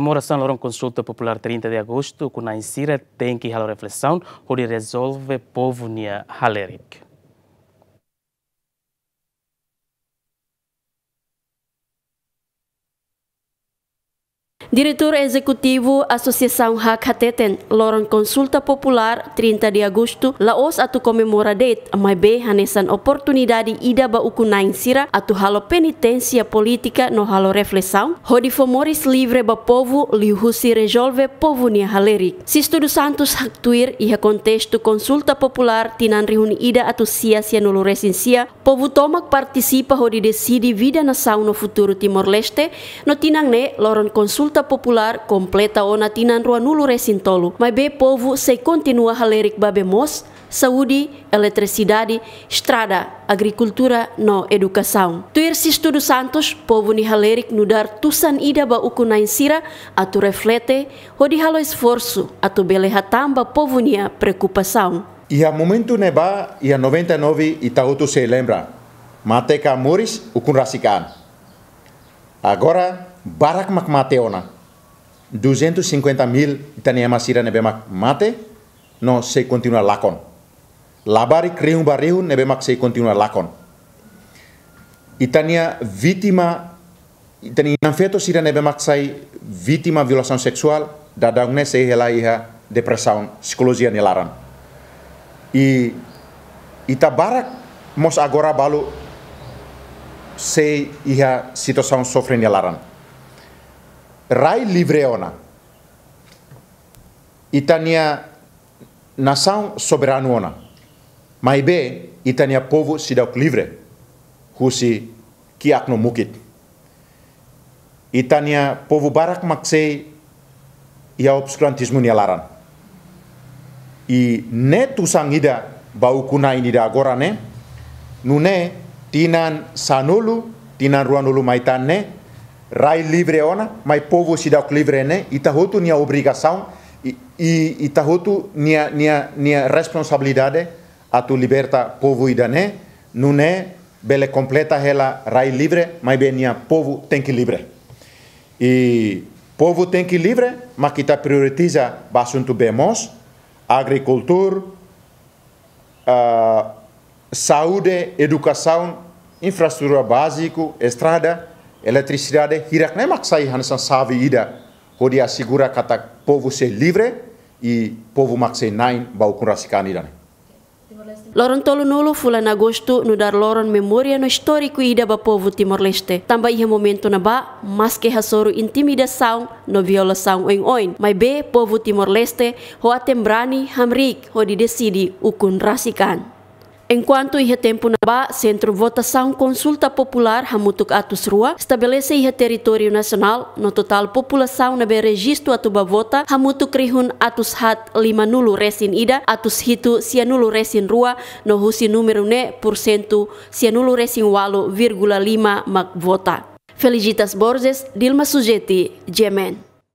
Comemoração Loron Consulta Popular 30 de agosto, com a insira tem que a reflexão, onde resolve povo nia Halerik. Diretor Executivo Associação Hak Hateten, Loron Consulta Popular 30 de agosto, laos atu comemora date, mai be hanesan oportunidade ida ba ukunain sira atu halo penitência política no halo reflexão, hodi fomoris livre ba povo liuhusi resolve povo nia halerik. Sistudo Santos hak tuir iha contexto consulta popular tinan rihuni ida atu sia sia nulu resensia, povo tomak participa hodi decidi vida nação no futuro Timor-Leste, no tinang ne Loron Consulta consulta popular completa o natinan rua nulu resintolo, mas be povo se continua halerik babemos, saúde, eletricidade, estrada, agricultura no educação. Tuir si estudo santos, povo ni halerik nudar tusan ida ba uku na insira, atu reflete, o di halo esforço, atu bele hatamba povo nia preocupação. E a momento neba, e a 99 Itaúto se lembra, Mateca Moris, ukun rasikan. Agora, barak mak mate ona. 250 mil itania masira nebe mak mate no se continua lakon. Labari kriung bariu nebe mak se continua lakon. Itania vítima itania feto sira nebe mak sai vítima violação sexual dadagne se hela iha depressão psikologia nelaran e ita barak mos agora balu se iha situação sofre nelaran rai livreona. Itania nação soberana. Mas be itania povo sidak livre. Husi kiak no mukit. Itania povo barak maksei ia obscurantismo ni alaran. I ne tusang ida bau kuna ini da agora ne. Nune tinan sanulu, tinan ruanulu ne, rai livre ona, mai povo se dá livre ne, e tá roto nia obrigação e e tá roto nia nia nia responsabilidade a tu liberta povo ida ne, não é bele completa ela rai livre, mas bem nia povo tem que livre. E povo tem que livre, mas kita prioritiza assunto bemos, agricultura, uh, saúde, educação, infraestrutura básica, estrada, eletricidade hirak nem maksai hansan savi ida hodi assegura kata povo ser livre e povo maksai nain bau kurasikan ida Loron tolu nulu fulan agosto no dar loron memória no histórico ida ba povo Timor-Leste. Também ia momento na ba, mas que hasoro no violação em oin. Mas be povo Timor-Leste ho atembrani hamrik ho di decidi ukun rasikan. Enquanto ia tempo na ba, Centro Votação Consulta Popular Hamutuk Atus Rua estabelece ia território nacional no total população na registro atuba vota Hamutuk Rihun Atus Hat lima nulu resin ida Atus Hitu Sianulu resin Rua no husi número ne por cento Sianulu resin walo vírgula lima mak vota. Felicitas Borges, Dilma Sujeti, Jemen.